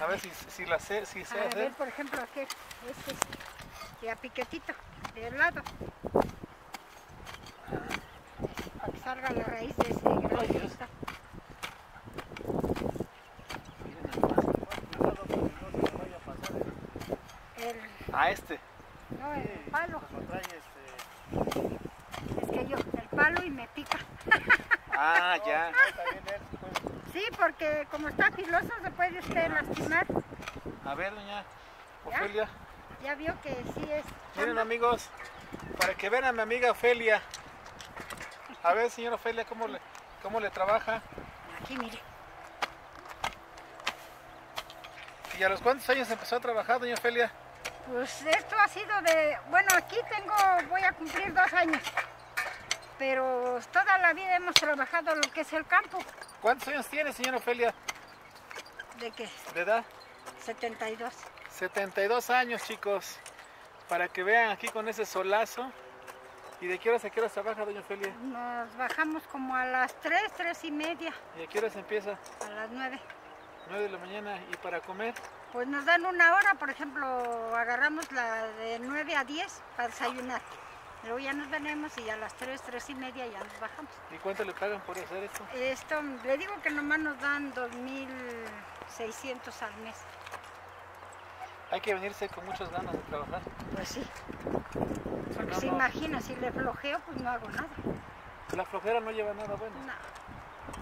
A ver si, si la sé, si sé A hacer. ver, por ejemplo, aquí, este es de a piquetito, de lado. Para que salga la raíz de ese vaya a el- este. no, el palo. Pues trae este. Es que yo, el palo y me pica. Ah, ya. Sí, porque como está filoso se puede usted lastimar. A ver, doña. Ofelia. Ya vio que sí es. Miren amigos, para que vean a mi amiga Ofelia. A ver, señora Ofelia, cómo le, cómo le trabaja. Aquí, mire. ¿Y a los cuántos años empezó a trabajar, doña Ofelia? Pues esto ha sido de, bueno, aquí tengo, voy a cumplir dos años, pero toda la vida hemos trabajado lo que es el campo. ¿Cuántos años tiene, señora Ofelia, ¿De qué? de edad? 72. 72 años, chicos. Para que vean aquí con ese solazo. ¿Y de qué horas a qué horas trabaja, doña Ofelia? Nos bajamos como a las 3, 3 y media, ¿Y a qué horas empieza? a las 9. 9 de la mañana. ¿Y para comer? Pues nos dan una hora, por ejemplo, agarramos la de 9 a 10 para desayunar. Luego ya nos venimos y a las 3, 3 y media ya nos bajamos. ¿Y cuánto le pagan por hacer esto? Esto, le digo que nomás nos dan 2.600 al mes. Hay que venirse con muchas ganas de trabajar. Pues sí. Porque no, se no- imagina, si le flojeo, pues no hago nada. La flojera no lleva nada bueno. No,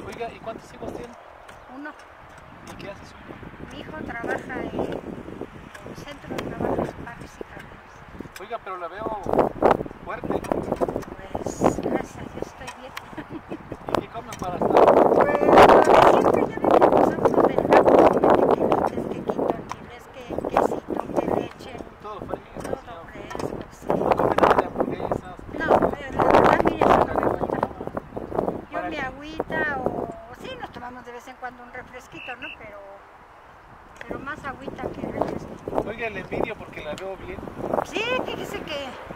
Oiga, ¿y cuántos hijos tiene? uno, ¿Y qué hace su hijo? mi hijo trabaja en el centro de trabajo de parques y carnes. Oiga, pero la veo fuerte. Pues gracias Dios estoy bien. ¿Y qué comen para estar? Pues siempre ya ven que del campo, que quelites, que quesito, que leche, Todo fresco. todo fresco, sí. No comen nada de hamburguesas. No, pero la verdad, mire, eso no me gusta. Yo que- agüita o sí nos tomamos de vez en cuando un refresquito, ¿no? Pero, pero más agüita que refresquito. Oiga, le envidio porque la veo bien. Sí, fíjese que me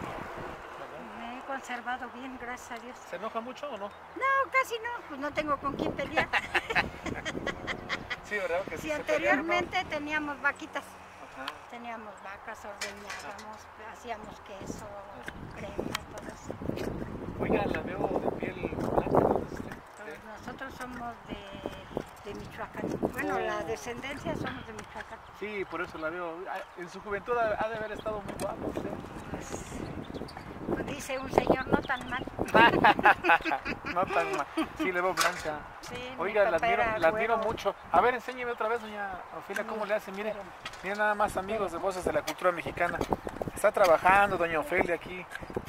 conservado bien, gracias a Dios. ¿Se enoja mucho o no? No, casi no, pues no tengo con quién pelear. Sí, ¿verdad? Que Si anteriormente teníamos vaquitas, Ajá. teníamos vacas, ordeñábamos, hacíamos queso, crema, todo eso. Oiga, la veo de piel blanca. Este, Pues nosotros somos de, de Michoacán. Bueno, la Oh. descendencia somos de Michoacán. Sí, por eso la veo. Ah, En su juventud ha de haber estado muy guapo. usted. Pues un señor no tan mal. no tan mal. Sí, le veo blanca. Sí, Oiga, la admiro, la admiro mucho. A ver, enséñeme otra vez, doña Ofelia, cómo le hace. Mire, miren nada más, amigos de Voces de la Cultura Mexicana. Está trabajando doña Ofelia aquí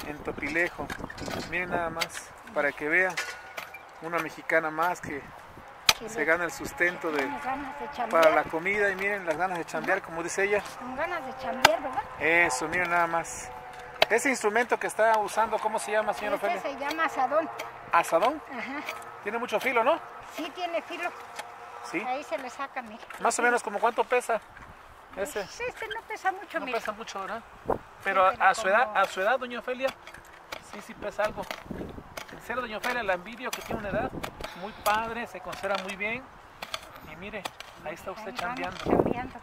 en Topilejo. Miren nada más, para que vean una mexicana más que se gana el sustento de, para la comida y miren las ganas de chambear, como dice ella. Con ganas de chambear, ¿verdad? Eso, miren nada más. Ese instrumento que está usando, ¿cómo se llama, señora Este se llama asadón. Asadón. Ajá. Tiene mucho filo, ¿no? Sí tiene filo. Sí. Ahí se le saca, mire. Más o menos como cuánto pesa. Ese. Pues Este no pesa mucho, No pesa mucho, ¿verdad? Pero pero a su edad, a su edad, doña Ofelia, sí, sí pesa algo. Serio, doña Ofelia, la envidio que tiene una edad muy padre, se conserva muy bien. Y mire, ahí está usted Ahí chambeando. chambeando.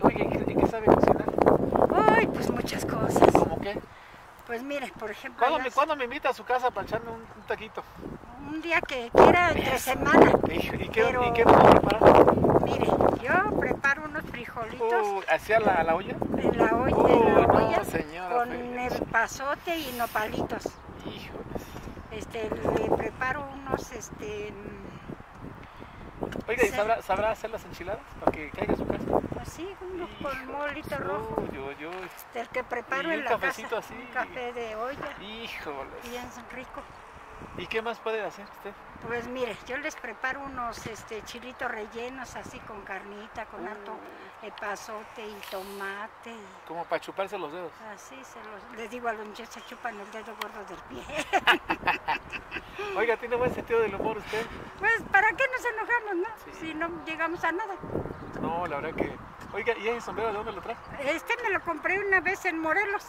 Oye, ¿y qué, sabe cocinar? Uy, pues muchas cosas. ¿Cómo qué? Pues mire, por ejemplo, ¿Cuándo me, cuándo me invita a su casa para echarme un, un taquito? un día que quiera entre semana. ¿Y, y qué, Pero- ¿Y qué puedo preparar? Mire, yo preparo unos frijolitos Uh, ¿Hacia la, la olla? en la olla, en la no, olla señora con el pasote y nopalitos. Híjoles. Este, le preparo unos, este, Oiga, ¿y Sí. sabrá, sabrá hacer las enchiladas para que caiga a su casa? con Híjoles. Molito rojo. Uy, uy, uy. El que preparo en un la cafecito casa, así. un café de olla, Híjoles. bien rico. ¿Y qué más puede hacer usted? Pues mire, yo les preparo unos este, chilitos rellenos así con carnita, con harto Uh. eh, pasote y tomate. y Como para chuparse los dedos. así se los, les digo a los muchachos, chupan el dedo gordo del pie. Oiga, tiene buen sentido del humor usted. pues, ¿para qué nos enojamos, no? Sí. Si no llegamos a nada. No, la verdad que. Oiga, ¿y ese sombrero de dónde lo trae? Este me lo compré una vez en Morelos.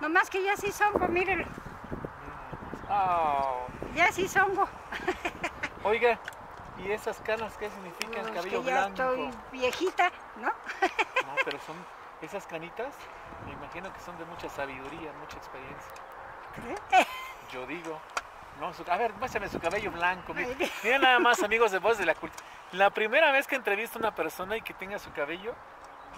Nomás que ya sí songo, miren, Ah, ya sí songo. oiga, ¿Y esas canas qué significan? Pues Cabello que ya blanco. estoy viejita, ¿no? No, pero son esas canitas, me imagino que son de mucha sabiduría, mucha experiencia. ¿Cree? Yo digo. No, su- a ver, muéstrame su cabello blanco. Mira nada más, amigos de Voz de la Cultura. La primera vez que entrevisto a una persona y que tenga su cabello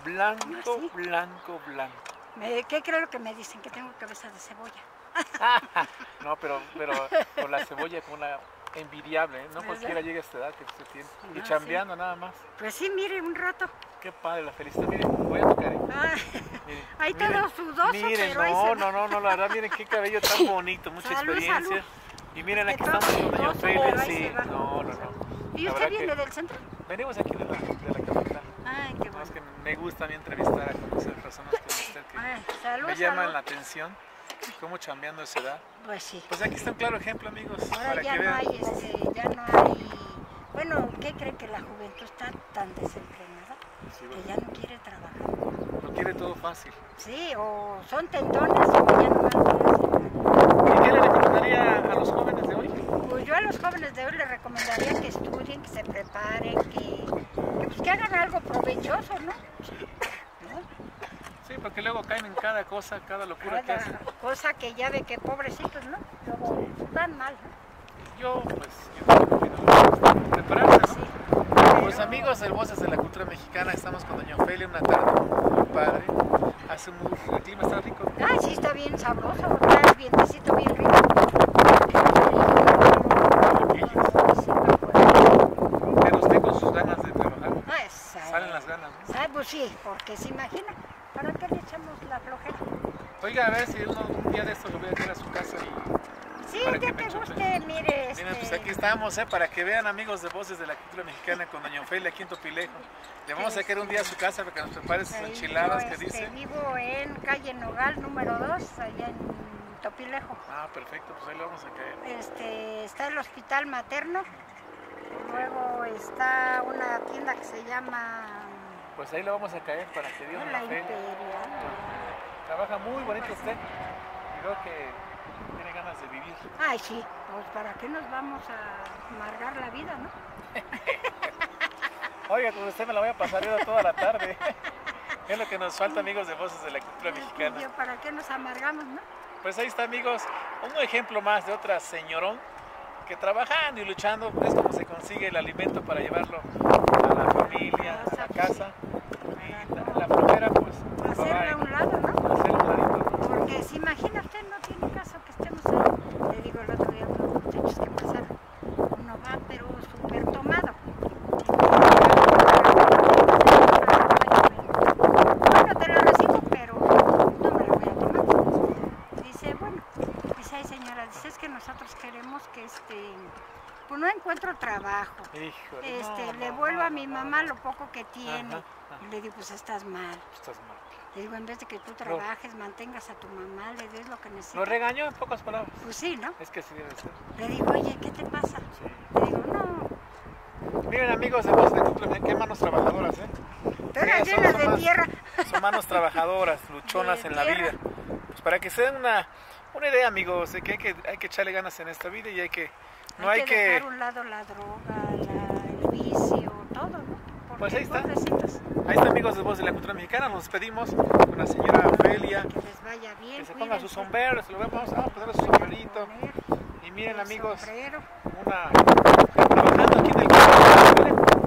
blanco, ¿Ah, sí? blanco, blanco. Me- ¿Qué creo que me dicen? Que tengo cabeza de cebolla. No, pero, pero con la cebolla con una envidiable, ¿eh? No ¿Verdad? cualquiera llega a esta edad que usted tiene. Y chambeando nada más. Pues sí, mire, un rato. Qué padre, la felicidad. Miren, voy a tocar. ¿eh? Ah, Miren, Ahí miren, todo sudoso, Miren, pero ahí no, se no, no, no, la verdad, miren qué cabello tan bonito, mucha Salud, experiencia. salud. Y miren, aquí estamos con Doña ahí sí. no. ¿Y usted viene que del centro? Venimos aquí de la, de la capital. Ay, qué No, es bueno. que me gusta a mí entrevistar a conocer personas como usted que Ay, salud, me llaman salud. la atención. Cómo chambeando a esa edad. Pues sí. Pues aquí está un claro ejemplo, amigos, Ahora para ya que no vean. hay, este, ya no hay... Bueno, ¿qué creen que la juventud está tan desenfrenada? Sí, Que bueno, ya no quiere trabajar. lo quiere todo fácil. Sí, o son tentones o ya no más ¿Y qué le recomendaría a los jóvenes? Pues yo a los jóvenes de hoy les recomendaría que estudien, que se preparen, que, que, pues, que hagan algo provechoso, ¿no? ¿No? Sí, porque luego caen en cada cosa, cada locura que hacen. cosa que ya ve que pobrecitos, ¿no? Luego van mal, ¿no? Yo, pues, yo prepararse, ¿no? Sí. Pues amigos del Voces de la Cultura Mexicana, estamos con Doña Ofelia, una tarde muy padre. Hace muy, el clima está rico. Ay, sí, está bien sabroso, está el vientecito bien rico. Sí, me acuerdo. Pero usted con sus ganas de trabajar, Ah, esa- salen las ganas, ¿no? Ah, pues sí, porque se imagina, ¿para qué le echamos la flojera? Oiga, a ver si uno, un día de esto lo voy a traer a su casa y... Sí, Para que te guste, mire, este... Miren, pues aquí estamos, ¿eh? Para que vean, amigos de Voces de la Cultura Mexicana con Doña Ofelia aquí en Topilejo. Le vamos a sacar un día a su casa para que nos prepare sus enchiladas que este, dice. Vivo en calle Nogal número 2, allá en Topilejo. Ah, perfecto, pues ahí lo vamos a caer. Este, está el hospital materno, luego está una tienda que se llama Pues ahí lo vamos a caer para que Dios La fe. Trabaja muy bonito usted. Creo que tiene ganas de vivir. Ay, sí, pues para qué nos vamos a amargar la vida, ¿no? Oiga, con usted me la voy a pasar yo toda la tarde. Es lo que nos falta, amigos de Voces de la Cultura Yo, Mexicana. ¿Para qué nos amargamos, no? Pues ahí está, amigos, un ejemplo más de otra señorón que trabajando y luchando es como se consigue el alimento para llevarlo la familia, la casa. Y la, flojera, pues, Hacerle a un lado, ¿no? a hacer un ladito. Porque si imagina usted, no tiene caso que estemos ahí. Le digo el otro día a unos muchachos que pasaron. Uno va, pero súper tomado. Bueno, te lo recibo, pero no me lo voy a tomar. Dice, bueno, dice, ay señora, dice, es que nosotros queremos que este, pues no encuentro trabajo. Híjole, Este, no, le vuelvo a mi mamá lo poco que tiene. Ajá, ajá. Y le digo, pues estás mal. Estás mal. Le digo, en vez de que tú trabajes, mantengas a tu mamá, le des lo que necesita. Lo regañó en pocas palabras. Pues sí, ¿no? Es que así debe ser. Le digo, oye, ¿qué te pasa? Sí. Le digo, no, Miren, amigos de de Mexicana, qué manos trabajadoras, ¿eh? todas llenas son de tierra. Son manos trabajadoras, luchonas De en la vida. Pues para que se den una, una idea, amigos, de que hay, que hay que echarle ganas en esta vida y hay que... No hay, que... dejar a un lado la droga, la- el vicio, todo, ¿no? Porque Pues ahí está. Ahí está, amigos de Voz de la Cultura Mexicana, nos despedimos con la señora Ofelia, Que les vaya bien. que se ponga su sombrero, se lo vemos, vamos a ponerle su sombrerito. Poner Y miren, amigos, una... Trabajando aquí en el campo.